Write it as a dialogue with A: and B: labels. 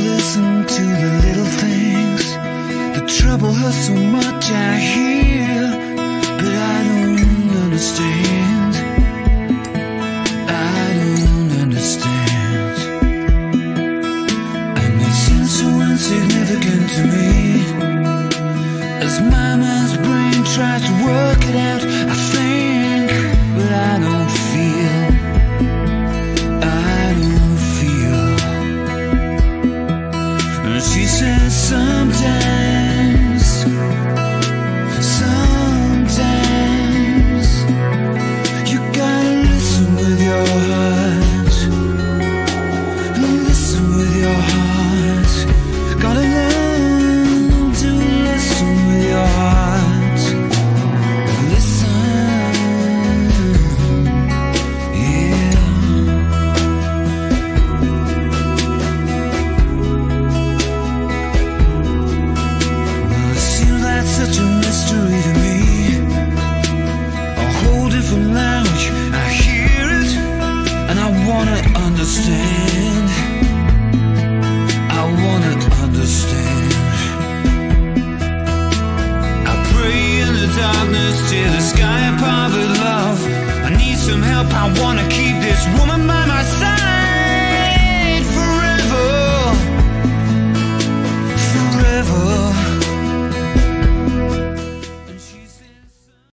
A: listen to the little things that trouble her so much I hear, but I don't understand. I don't understand. And it seems so insignificant to me as my mind's brain tries to work it out. sometimes. wanna understand. I wanna understand. I pray in the darkness to the sky above with love. I need some help, I wanna keep this woman